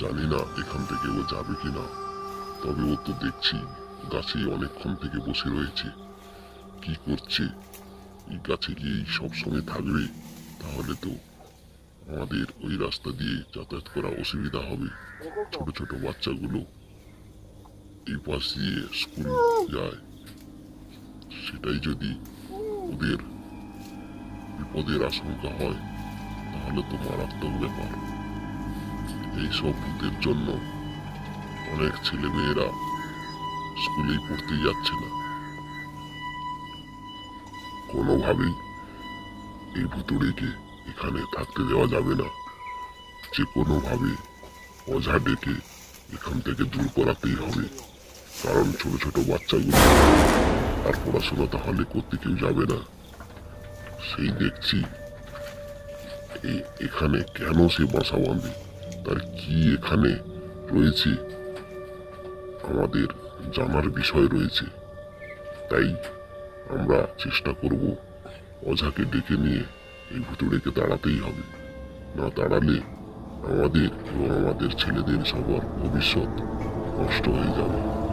জানি না এখান থেকে ও যাবে কিনা। তবে ও তো দেখছি গাছে অনেকক্ষণ থেকে বসে রয়েছে। কি করছে? এই গাছে গিয়ে সবসময় থাকবে। তাহলে তো আমাদের ওই রাস্তা দিয়ে যাতায়াত করা অসুবিধা হবে। ছোট ছোট বাচ্চাগুলো এই পাশ দিয়ে স্কুল যায়। সেটাই যদি ওদের বিপদের আশঙ্কা হয়, তাহলে তো মারাত্মক ব্যাপার। এইসব ভূতের জন্য অনেক ছেলে মেয়েরা স্কুলেই পড়তে যাচ্ছে না। কোনোভাবেই এই ভুতুড়িকে এখানে থাকতে দেওয়া যাবে না। যে কোনোভাবে অঝা ডেকে এখান থেকে দূর করাতেই হবে। কারণ ছোট ছোট বাচ্চাগুলো আর পড়াশোনা তাহলে করতে কেউ যাবে না। সেই দেখছি এখানে কেন সে বাসা বাঁধে? তার কি এখানে রয়েছে? আমাদের জানার বিষয় রয়েছে। তাই আমরা চেষ্টা করব অজাকে ডেকে নিয়ে এই ভুতুড়েকে দাঁড়াতেই হবে। না দাঁড়ালে আমাদের এবং আমাদের ছেলেদের সবার ভবিষ্যৎ নষ্ট হয়ে যাবে।